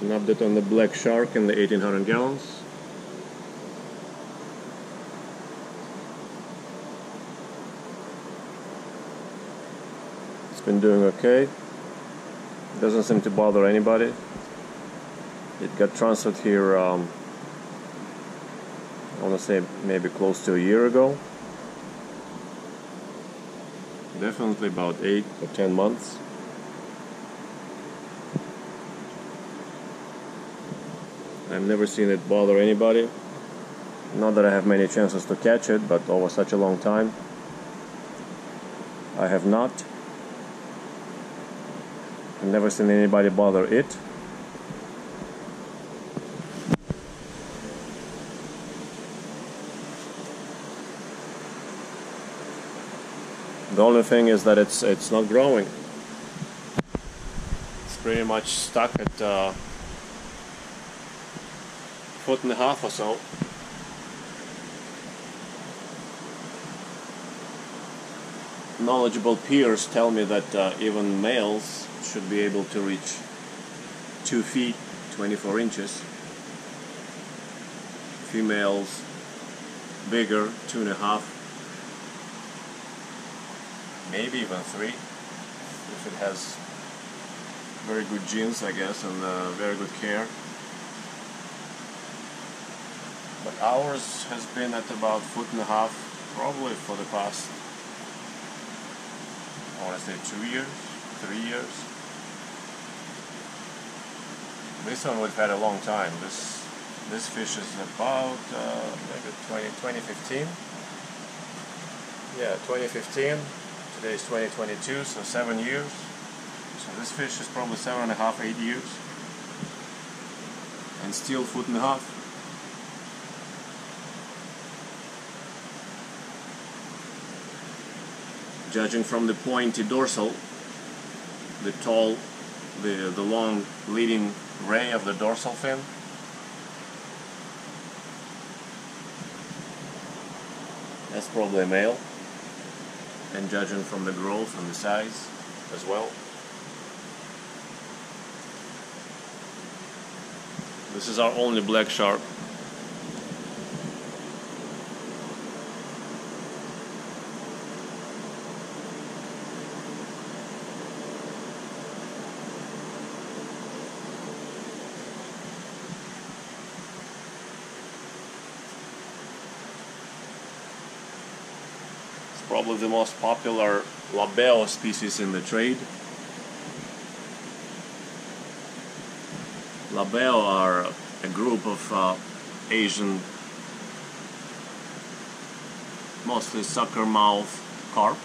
An update on the black shark and the 1800 gallons. It's been doing okay. Doesn't seem to bother anybody. It got transferred here, um, I want to say maybe close to a year ago. Definitely about 8 or 10 months. I've never seen it bother anybody. Not that I have many chances to catch it, but over such a long time, I have not. I've never seen anybody bother it. The only thing is that it's it's not growing. It's pretty much stuck at uh, foot and a half or so. Knowledgeable peers tell me that uh, even males should be able to reach 2 feet 24 inches. Females bigger, two and a half, maybe even three, if it has very good genes, I guess, and uh, very good care. But ours has been at about foot and a half, probably for the past, I want to say two years, three years. This one we've had a long time. This this fish is about uh, maybe 20, 2015. Yeah, 2015. Today is 2022, so seven years. So this fish is probably seven and a half, eight years. And still foot and a half. Judging from the pointy dorsal, the tall, the, the long leading ray of the dorsal fin, that's probably a male and judging from the growth and the size as well. This is our only black shark. Probably the most popular labeo species in the trade. Labeo are a group of uh, Asian, mostly sucker mouth carp,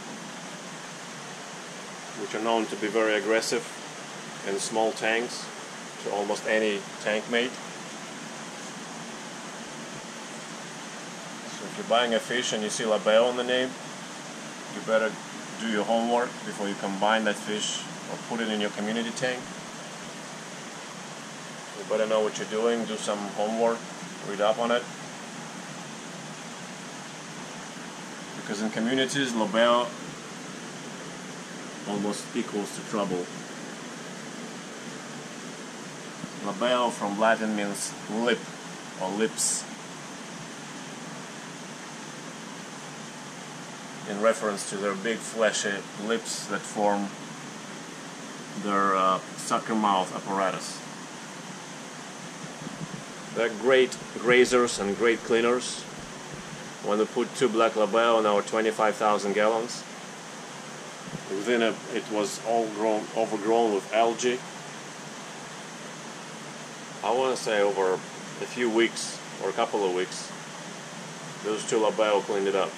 which are known to be very aggressive in small tanks to almost any tank mate. So if you're buying a fish and you see labeo on the name, you better do your homework before you combine that fish or put it in your community tank. You better know what you're doing, do some homework, read up on it. Because in communities, labeo almost equals to trouble. Labeo from Latin means lip or lips. In reference to their big fleshy lips that form their uh, sucker mouth apparatus. They're great grazers and great cleaners. When we put two black labeo on our 25,000 gallons, within a, it was all grown, overgrown with algae. I want to say over a few weeks or a couple of weeks, those two labeo cleaned it up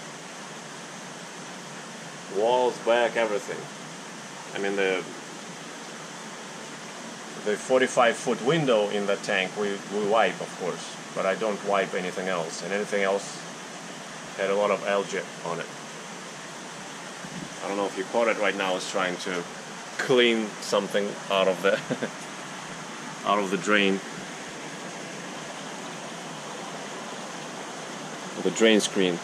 walls, back, everything. I mean the the 45 foot window in the tank we, we wipe of course, but I don't wipe anything else, and anything else had a lot of algae on it. I don't know if you caught it right now. It's trying to clean something out of the out of the drain. The drain screen.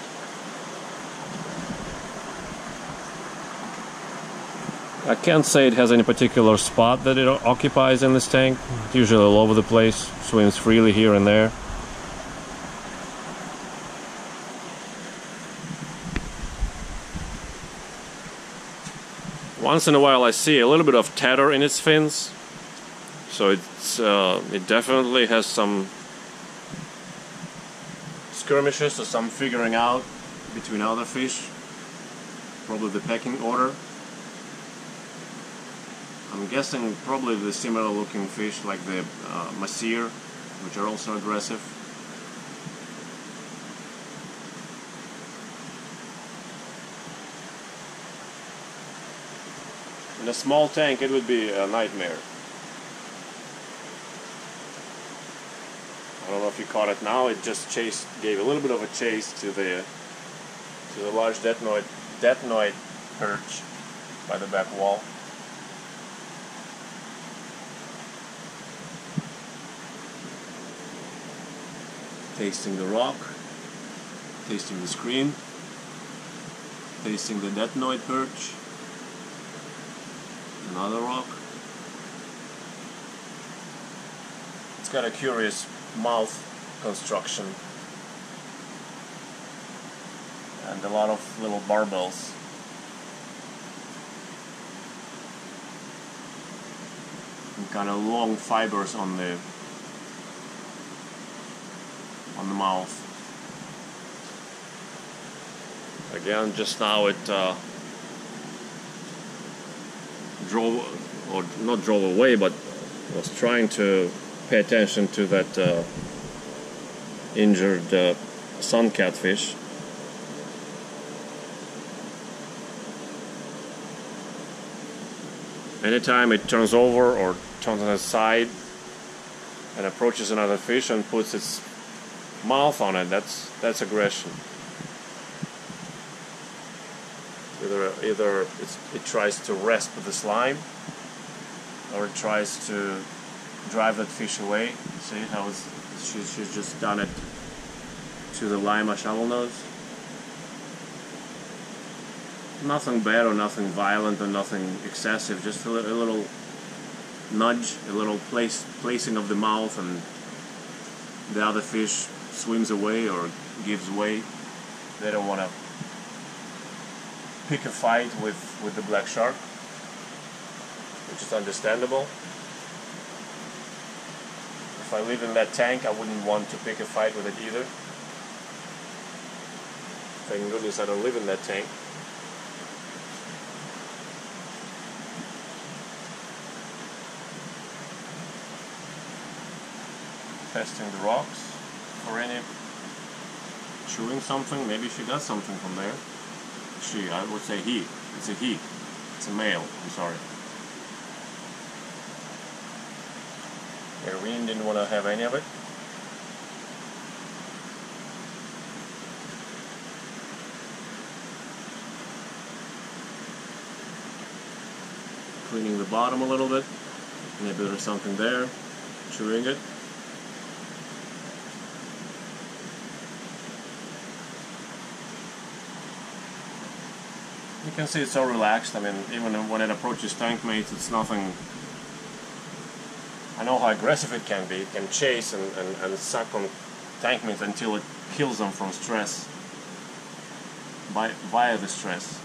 I can't say it has any particular spot that it occupies in this tank. It's usually all over the place, swims freely here and there. Once in a while I see a little bit of tatter in its fins, so it's uh, it definitely has some skirmishes or some figuring out between other fish, probably the pecking order. I'm guessing probably the similar looking fish like the uh, mahseer, which are also aggressive. In a small tank it would be a nightmare. I don't know if you caught it now, it just chased, gave a little bit of a chase to the to the large datnoid, datnoid perch by the back wall. Tasting the rock, tasting the screen, tasting the datnoid perch, another rock. It's got a curious mouth construction and a lot of little barbels. And kind of long fibers on the on the mouth. Again, just now it uh, drove, or not drove away, but was trying to pay attention to that uh, injured uh, sun catfish. Anytime it turns over or turns on its side and approaches another fish and puts its mouth on it, that's that's aggression. Either either it tries to rasp the slime, or it tries to drive that fish away. See how it's, she's, she's just done it to the lima shovel nose. Nothing bad or nothing violent or nothing excessive, just a, a little nudge, a little place placing of the mouth and the other fish swims away or gives way. They don't want to pick a fight with, with the black shark, which is understandable. If I live in that tank, I wouldn't want to pick a fight with it either. Thank goodness I don't live in that tank. Testing the rocks for any chewing something. Maybe she got something from there. She, I would say he. It's a he. It's a male. I'm sorry. Irene didn't want to have any of it. Cleaning the bottom a little bit. Maybe there's something there. Chewing it. You can see it's so relaxed. I mean, even when it approaches tank mates, it's nothing. I know how aggressive it can be. It can chase and, and, and suck on tank mates until it kills them from stress, by, via the stress.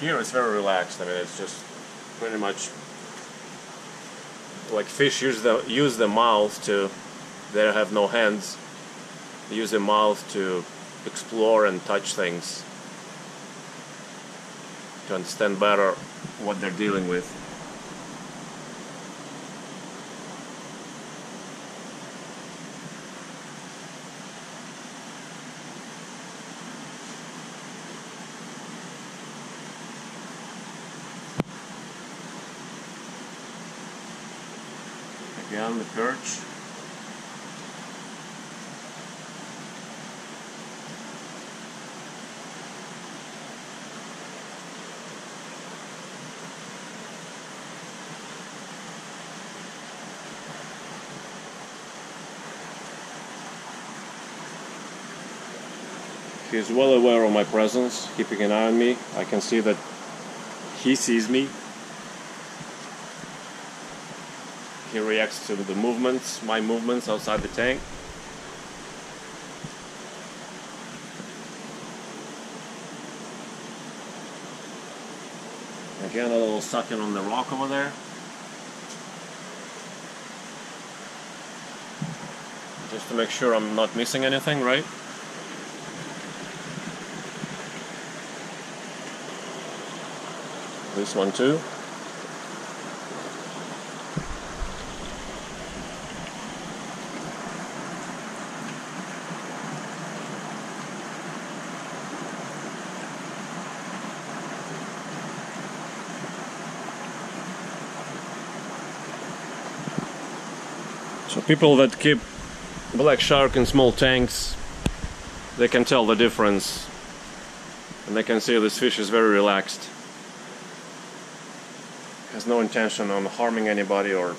Here it's very relaxed. I mean, it's just pretty much like fish use the use the mouth to. They have no hands. They use the mouth to explore and touch things to understand better what they're dealing with. Again, the perch. He's well aware of my presence, keeping an eye on me. I can see that he sees me. He reacts to the movements, my movements outside the tank. Again, a little sucking on the rock over there. Just to make sure I'm not missing anything, right? This one too. So people that keep black shark in small tanks, they can tell the difference. And they can see this fish is very relaxed. Has no intention on harming anybody or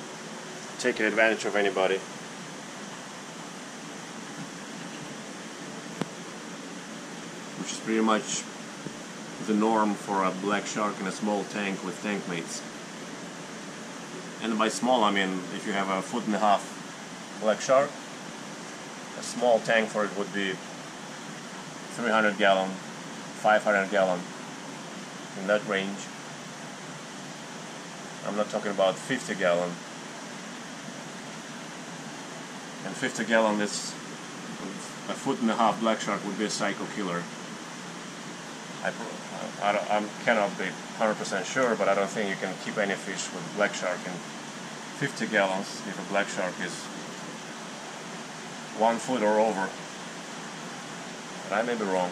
taking advantage of anybody. Which is pretty much the norm for a black shark in a small tank with tank mates. And by small I mean if you have a foot and a half black shark. A small tank for it would be 300 gallon, 500 gallon, in that range. I'm not talking about 50 gallon. And 50 gallon is a foot and a half black shark would be a psycho killer. I, I, I cannot be 100% sure, but I don't think you can keep any fish with black shark in 50 gallons if a black shark is one foot or over. But I may be wrong.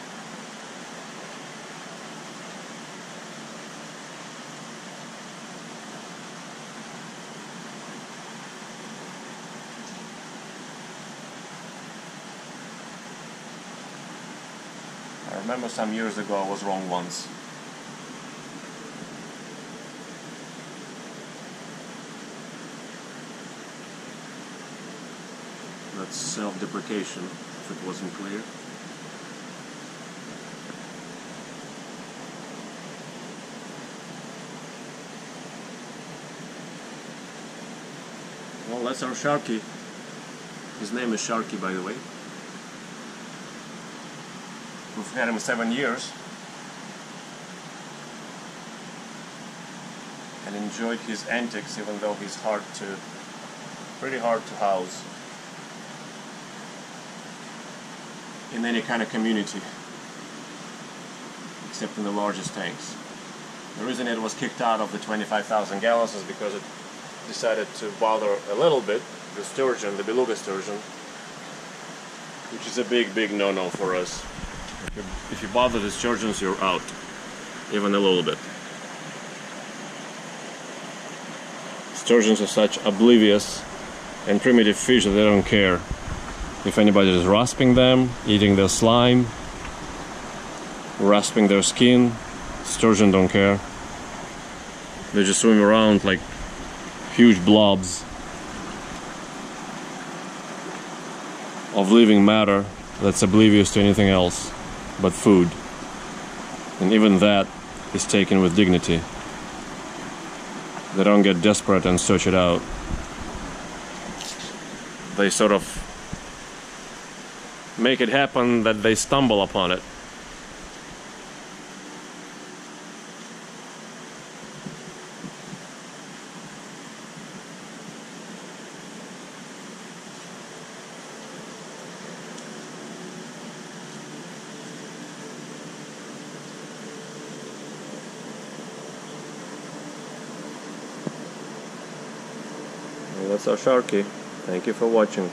Remember some years ago I was wrong once. That's self-deprecation, if it wasn't clear. Well, that's our Sharky. His name is Sharky, by the way. We've had him seven years. And enjoyed his antics, even though he's hard to, pretty hard to house. in any kind of community except in the largest tanks. The reason it was kicked out of the 25,000 gallons is because it decided to bother a little bit the sturgeon, the beluga sturgeon, which is a big, big no-no for us. If you, bother the sturgeons, you're out, even a little bit. Sturgeons are such oblivious and primitive fish that they don't care if anybody is rasping them, eating their slime, rasping their skin, sturgeon don't care. They just swim around like huge blobs of living matter that's oblivious to anything else but food. And even that is taken with dignity. They don't get desperate and search it out. They sort of make it happen that they stumble upon it. Our Thank you for watching.